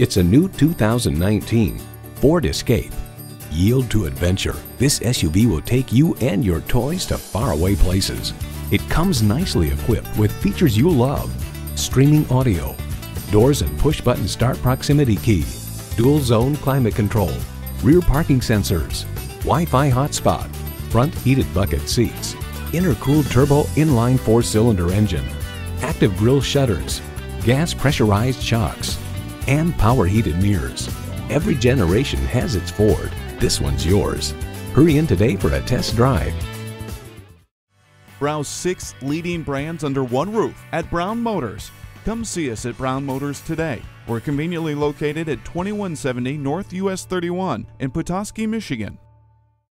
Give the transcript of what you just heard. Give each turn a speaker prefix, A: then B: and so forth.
A: It's a new 2019 Ford Escape. Yield to adventure. This SUV will take you and your toys to faraway places. It comes nicely equipped with features you love. Streaming audio, doors and push-button start proximity key, dual zone climate control, rear parking sensors, Wi-Fi hotspot, front heated bucket seats, intercooled turbo inline four-cylinder engine, active grille shutters, gas pressurized shocks, and power heated mirrors. Every generation has its Ford. This one's yours. Hurry in today for a test drive.
B: Browse six leading brands under one roof at Brown Motors. Come see us at Brown Motors today. We're conveniently located at 2170 North US 31 in Petoskey, Michigan.